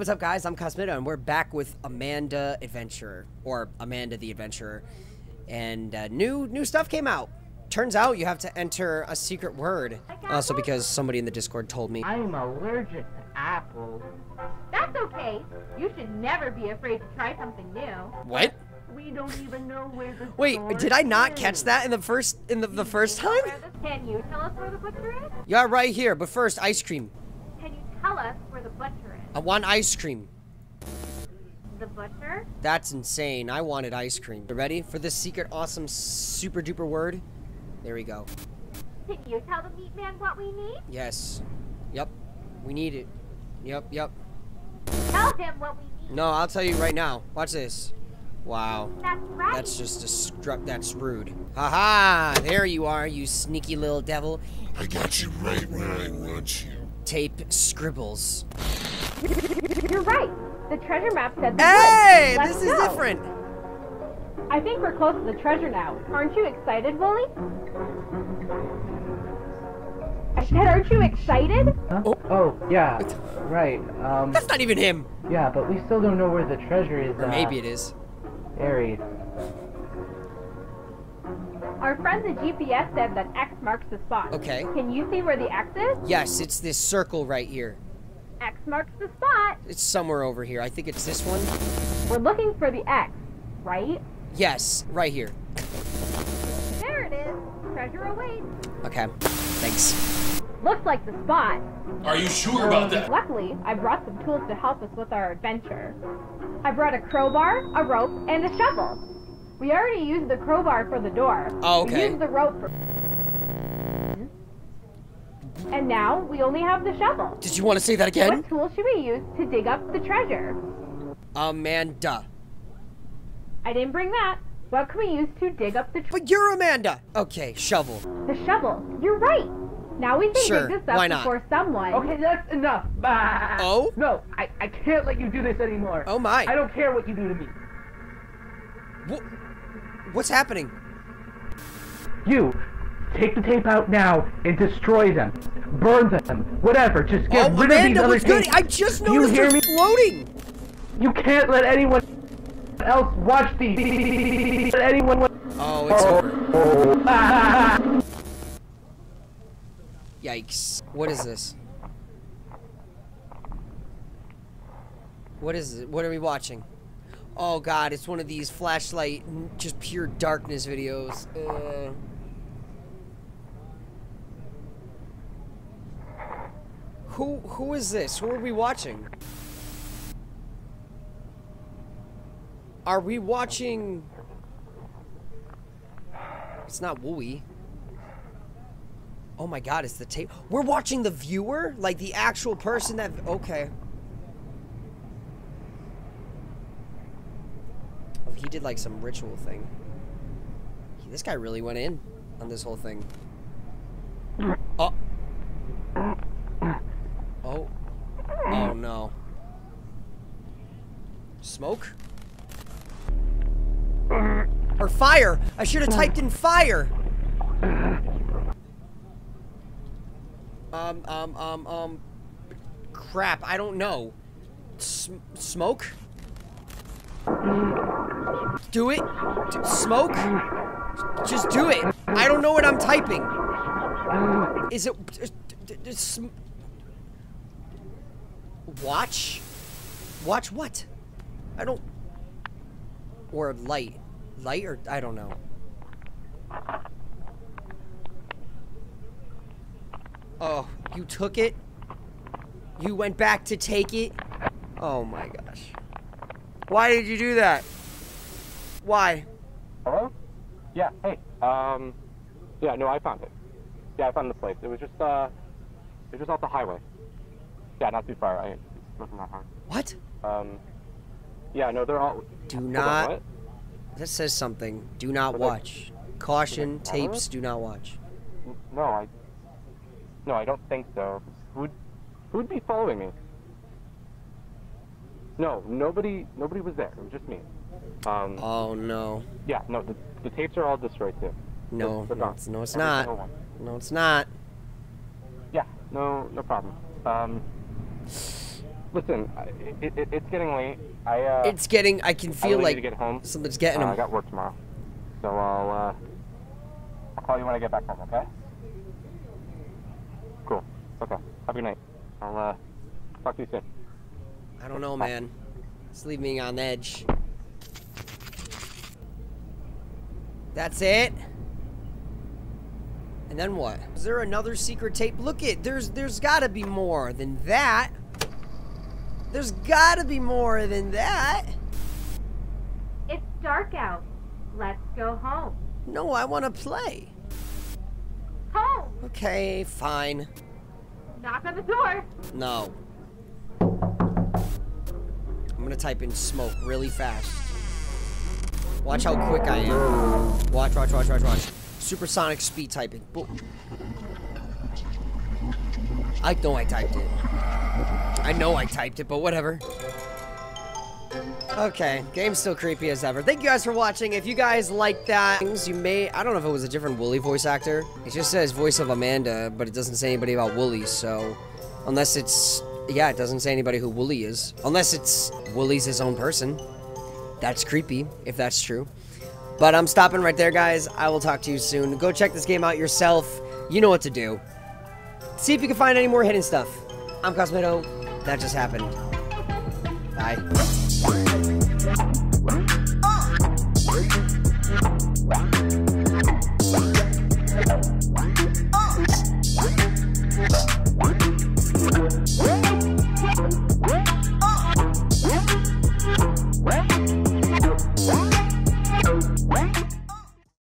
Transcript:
What's up, guys? I'm Cosmitto, and we're back with Amanda Adventurer, or Amanda the Adventurer, and uh, new new stuff came out. Turns out you have to enter a secret word. Also, because somebody in the Discord told me. I'm allergic to apples. That's okay. You should never be afraid to try something new. What? We don't even know where the Wait, did I not is. catch that in the first in the, the first time? Can you tell us where the butcher is? Yeah, right here. But first, ice cream. Can you tell us where the butcher is? I want ice cream. The butcher? That's insane. I wanted ice cream. You ready for this secret, awesome, super duper word? There we go. Can you tell the meat man what we need? Yes. Yep. We need it. Yep, yep. Tell him what we need. No, I'll tell you right now. Watch this. Wow. That's right. That's just a scru- that's rude. Haha, there you are, you sneaky little devil. I got you right where I want you. Tape scribbles. You're right. The treasure map said the Hey, woods. this Let's is go. different. I think we're close to the treasure now. Aren't you excited, Wooly? I said, aren't you excited? Huh? Oh. Oh. yeah, right. Um, That's not even him. yeah, but we still don't know where the treasure is. Or uh, maybe it is. buried. Our friend the GPS said that X marks the spot. Okay. Can you see where the X is? Yes, it's this circle right here. X marks the spot. It's somewhere over here. I think it's this one. We're looking for the X, right? Yes, right here. There it is. Treasure awaits. Okay. Thanks. Looks like the spot. Are you sure about that? Luckily, I brought some tools to help us with our adventure. I brought a crowbar, a rope, and a shovel. We already used the crowbar for the door. Oh, okay. We used the rope for. And now we only have the shovel. Did you want to say that again? What tool should we use to dig up the treasure? Amanda. I didn't bring that. What can we use to dig up the treasure? But you're Amanda. Okay, shovel. The shovel. You're right. Now we can Sure, dig this up why not? before someone. Okay, that's enough. Ah. Oh? No, I, I can't let you do this anymore. Oh my. I don't care what you do to me. Wh- What's happening? You, take the tape out now and destroy them. Burn them. Whatever. Just get oh, rid of these Amanda, other good? I just know You hear they're me? floating. You can't let anyone else watch these. Let anyone. Oh, it's over. Ah. Yikes. What is this? What is it? What are we watching? Oh god, it's one of these flashlight, just pure darkness videos. Uh, who who is this? Who are we watching? Are we watching? It's not Wooey. Oh my god, it's the tape. We're watching the viewer? Like the actual person that. Okay. Oh, he did like some ritual thing. This guy really went in on this whole thing. Oh. Oh. Oh no. Smoke? Or fire! I should have typed in fire! Um, um, um, um. Crap, I don't know. S smoke? Do it? D- smoke? Just do it. I don't know what I'm typing. Is it. Watch? Watch what? I don't. Or light. Light or. I don't know. Oh, you took it? You went back to take it? Oh my gosh. Why did you do that? Why? Hello? Yeah, hey. Um, yeah, no, I found it. Yeah, I found the place. It was just, uh, it was just off the highway. Yeah, not too far. I, it wasn't that hard. What? Um, yeah, no, they're all. Do on, not. That says something. Do not watch. Caution, was it camera? tapes, do not watch. No, I. No, I don't think so. Who'd, who'd be following me? No, nobody, nobody was there. It was just me. Um, Oh no. yeah, no, the, the tapes are all destroyed too. No, They're no, it's, no, it's Every not. No, it's not. Yeah, no, no problem. Um, listen, it, it, it's getting late. I uh, It's getting. I can feel really like get home. something's getting Uh, I got work tomorrow, so I'll uh, I'll call you when I get back home. Okay? Cool. Okay. Have a good night. I'll uh, talk to you soon. I don't know, man. It's leaving me on edge. That's it. And then what? Is there another secret tape? Look it. There's there's got to be more than that. There's got to be more than that. It's dark out. Let's go home. No, I want to play. Home! Okay, fine. Knock on the door. No. I'm gonna type in smoke really fast. Watch how quick I am. Watch, watch, watch, watch, watch. Supersonic speed typing. Boom. I know I typed it. I know I typed it, but whatever. Okay, game's still creepy as ever. Thank you guys for watching. If you guys like that, things you may, I don't know if it was a different Wooly voice actor. It just says voice of Amanda, but it doesn't say anybody about Wooly, so unless it's, yeah, it doesn't say anybody who Wooly is. Unless it's Wooly's his own person. That's creepy, if that's true. But I'm stopping right there, guys. I will talk to you soon. Go check this game out yourself. You know what to do. See if you can find any more hidden stuff. I'm Cosmitto. That just happened. Bye.